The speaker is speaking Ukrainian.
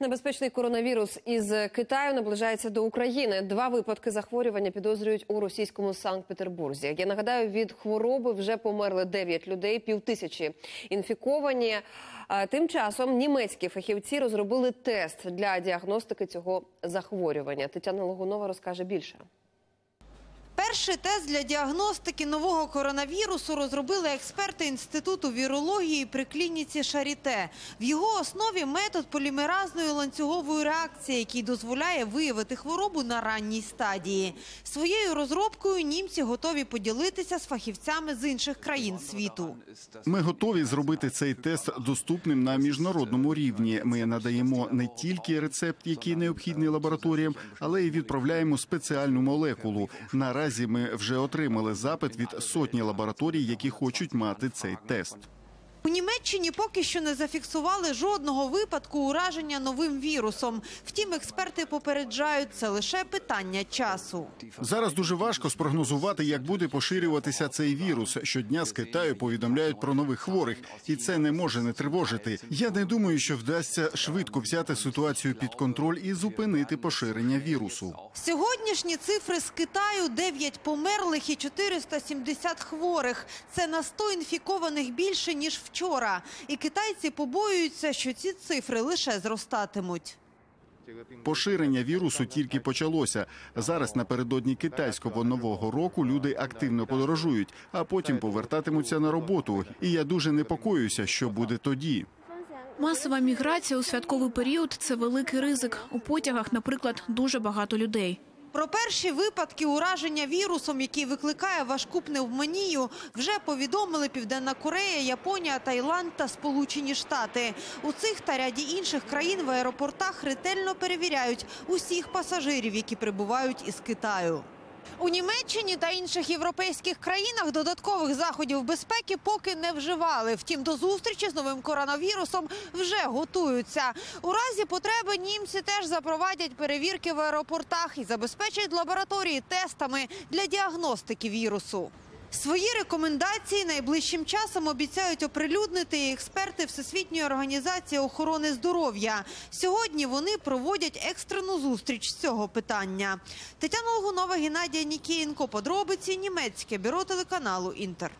Небезпечний коронавірус із Китаю наближається до України. Два випадки захворювання підозрюють у російському Санкт-Петербурзі. Я нагадаю, від хвороби вже померли 9 людей, півтисячі інфіковані. Тим часом німецькі фахівці розробили тест для діагностики цього захворювання. Тетяна Логунова розкаже більше. Перший тест для діагностики нового коронавірусу розробили експерти Інституту вірології при клініці Шаріте. В його основі метод полімеразної ланцюгової реакції, який дозволяє виявити хворобу на ранній стадії. Своєю розробкою німці готові поділитися з фахівцями з інших країн світу. Ми готові зробити цей тест доступним на міжнародному рівні. Ми надаємо не тільки рецепт, який необхідний лабораторіям, але й відправляємо спеціальну молекулу. Наразі ми вже отримали запит від сотні лабораторій, які хочуть мати цей тест. У Німеччині поки що не зафіксували жодного випадку ураження новим вірусом. Втім, експерти попереджають, це лише питання часу. Зараз дуже важко спрогнозувати, як буде поширюватися цей вірус. Щодня з Китаю повідомляють про нових хворих, і це не може не тривожити. Я не думаю, що вдасться швидко взяти ситуацію під контроль і зупинити поширення вірусу. Сьогоднішні цифри з Китаю – 9 померлих і 470 хворих. Це на 100 інфікованих більше, ніж вчора. І китайці побоюються, що ці цифри лише зростатимуть. Поширення вірусу тільки почалося. Зараз напередодні китайського нового року люди активно подорожують, а потім повертатимуться на роботу. І я дуже непокоюся, що буде тоді. Масова міграція у святковий період це великий ризик. У потягах, наприклад, дуже багато людей. Про перші випадки ураження вірусом, який викликає важку пневмонію, вже повідомили Південна Корея, Японія, Таїланд та Сполучені Штати. У цих та ряді інших країн в аеропортах ретельно перевіряють усіх пасажирів, які прибувають із Китаю. У Німеччині та інших європейських країнах додаткових заходів безпеки поки не вживали. Втім, до зустрічі з новим коронавірусом вже готуються. У разі потреби німці теж запровадять перевірки в аеропортах і забезпечать лабораторії тестами для діагностики вірусу. Свої рекомендації найближчим часом обіцяють оприлюднити експерти Всесвітньої організації охорони здоров'я. Сьогодні вони проводять екстрену зустріч з цього питання. Тетяна Логунова, Геннадія Нікієнко. Подробиці німецьке бюро телеканалу Інтер.